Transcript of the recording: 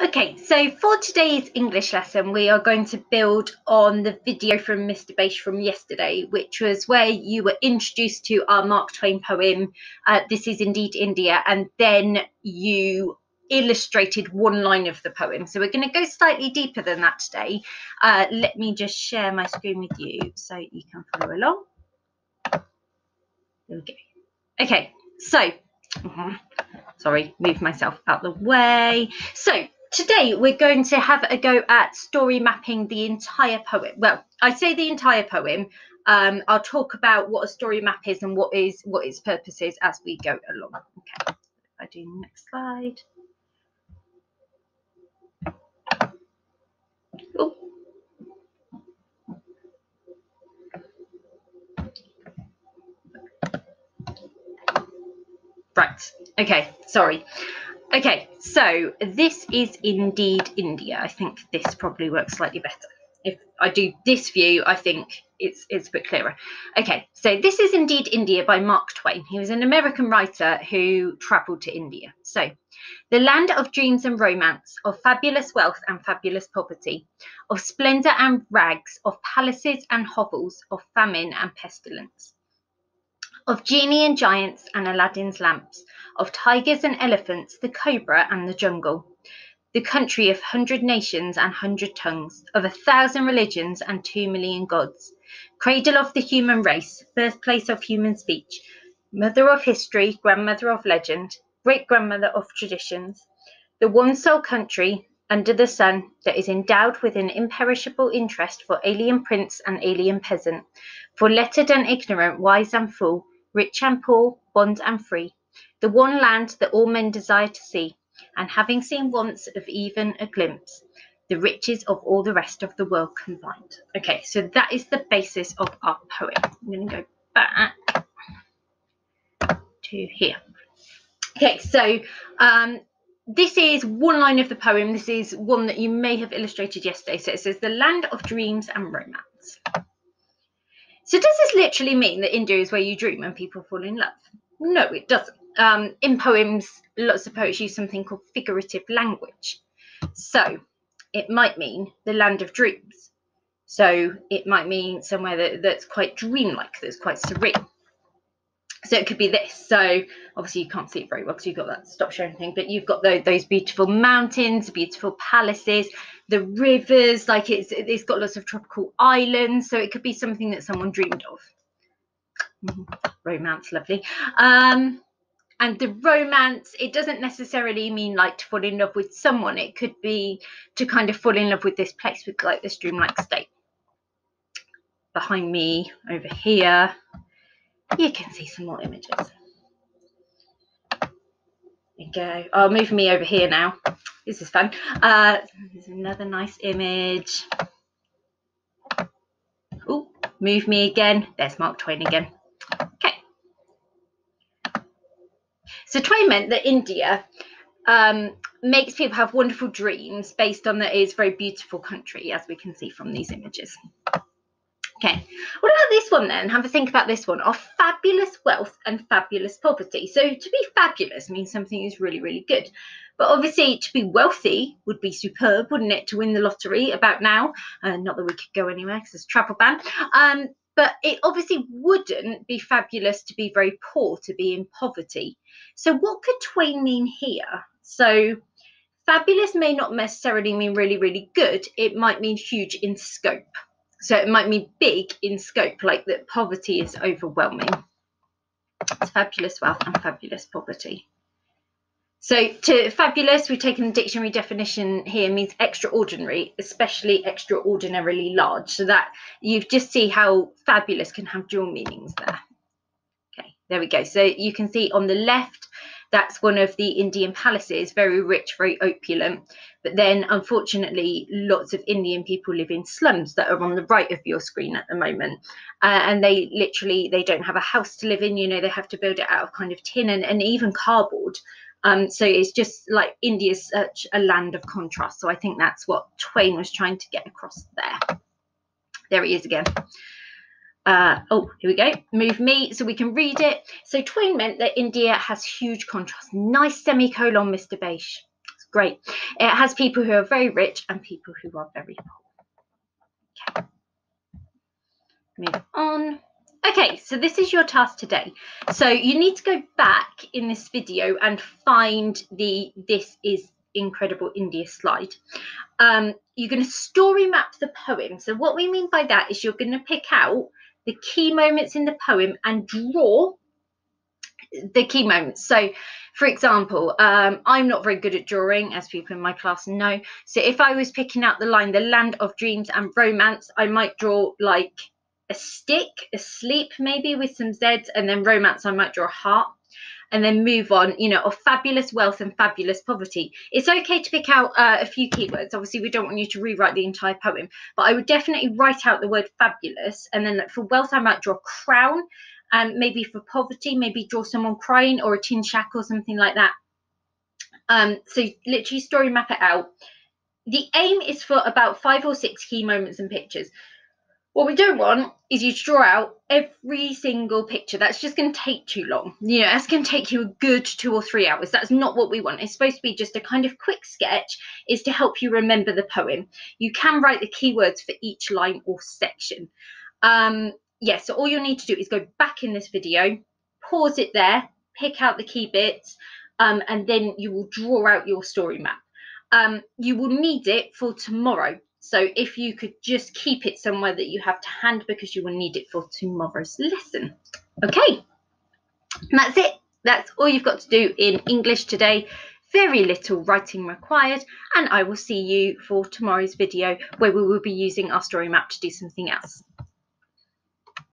Okay, so for today's English lesson, we are going to build on the video from Mr. Baish from yesterday, which was where you were introduced to our Mark Twain poem, uh, This is Indeed India, and then you illustrated one line of the poem. So we're going to go slightly deeper than that today. Uh, let me just share my screen with you so you can follow along. There we go. Okay, so, uh -huh, sorry, move myself out the way. So today we're going to have a go at story mapping the entire poem. Well, I say the entire poem. Um, I'll talk about what a story map is and what is what its purpose is as we go along. Okay, I do next slide. Oh. Right. Okay. Sorry. Okay, so this is indeed India. I think this probably works slightly better. If I do this view, I think it's it's a bit clearer. Okay, so this is indeed India by Mark Twain. He was an American writer who travelled to India. So, the land of dreams and romance, of fabulous wealth and fabulous poverty, of splendour and rags, of palaces and hovels, of famine and pestilence of genii and giants and Aladdin's lamps, of tigers and elephants, the cobra and the jungle, the country of hundred nations and hundred tongues, of a thousand religions and two million gods, cradle of the human race, birthplace of human speech, mother of history, grandmother of legend, great grandmother of traditions, the one sole country under the sun that is endowed with an imperishable interest for alien prince and alien peasant, for lettered and ignorant, wise and fool, rich and poor, bond and free, the one land that all men desire to see, and having seen once of even a glimpse, the riches of all the rest of the world combined. Okay, so that is the basis of our poem. I'm going to go back to here. Okay, so um, this is one line of the poem. This is one that you may have illustrated yesterday. So it says, The land of dreams and romance. So does this literally mean that India is where you dream and people fall in love? No, it doesn't. Um, in poems, lots of poets use something called figurative language. So it might mean the land of dreams. So it might mean somewhere that, that's quite dreamlike, that's quite serene. So it could be this. So obviously you can't see it very well because you've got that stop showing thing, but you've got those, those beautiful mountains, beautiful palaces, the rivers, like it's it's got lots of tropical islands. So it could be something that someone dreamed of. Mm-hmm. Romance, lovely. Um, and the romance, it doesn't necessarily mean like to fall in love with someone. It could be to kind of fall in love with this place with like this dreamlike state. Behind me over here, you can see some more images. There you go. Oh, move me over here now. This is fun. Uh, another nice image. Oh, move me again. There's Mark Twain again. Okay. So Twain meant that India um, makes people have wonderful dreams based on that it is a very beautiful country, as we can see from these images. Okay, what about this one then? Have a think about this one. Of fabulous wealth and fabulous poverty. So to be fabulous means something is really, really good. But obviously, to be wealthy would be superb, wouldn't it? To win the lottery about now. Uh, not that we could go anywhere because there's travel ban. Um, but it obviously wouldn't be fabulous to be very poor, to be in poverty. So what could Twain mean here? So fabulous may not necessarily mean really, really good. It might mean huge in scope. So it might be big in scope, like that poverty is overwhelming. It's fabulous wealth and fabulous poverty. So to fabulous, we've taken the dictionary definition here means extraordinary, especially extraordinarily large. So that you just see how fabulous can have dual meanings there. Okay, there we go. So you can see on the left, that's one of the Indian palaces, very rich, very opulent. But then, unfortunately, lots of Indian people live in slums that are on the right of your screen at the moment, uh, and they literally they don't have a house to live in. You know, they have to build it out of kind of tin and, and even cardboard. Um, so it's just like India's such a land of contrast. So I think that's what Twain was trying to get across there. There he is again. Uh, oh, here we go. Move me so we can read it. So Twain meant that India has huge contrast. Nice semicolon, Mr. Baish. It's Great. It has people who are very rich and people who are very poor. Okay. Move on. Okay, so this is your task today. So you need to go back in this video and find the This is Incredible India slide. Um, you're going to story map the poem. So what we mean by that is you're going to pick out the key moments in the poem and draw the key moments. So, for example, um, I'm not very good at drawing, as people in my class know. So, if I was picking out the line, the land of dreams and romance, I might draw like a stick, a sleep maybe with some Zs, and then romance, I might draw a heart. And then move on, you know, of fabulous wealth and fabulous poverty. It's okay to pick out uh, a few keywords. Obviously, we don't want you to rewrite the entire poem, but I would definitely write out the word fabulous. And then for wealth, I might draw a crown and maybe for poverty, maybe draw someone crying or a tin shack or something like that. Um, so literally story map it out. The aim is for about five or six key moments and pictures. What we don't want is you to draw out every single picture. That's just going to take too long. You know, that's going to take you a good two or three hours. That's not what we want. It's supposed to be just a kind of quick sketch is to help you remember the poem. You can write the keywords for each line or section. Um, yes, so all you'll need to do is go back in this video, pause it there, pick out the key bits, um, and then you will draw out your story map. Um, you will need it for tomorrow. So if you could just keep it somewhere that you have to hand because you will need it for tomorrow's lesson. Okay, and that's it. That's all you've got to do in English today. Very little writing required, and I will see you for tomorrow's video where we will be using our story map to do something else.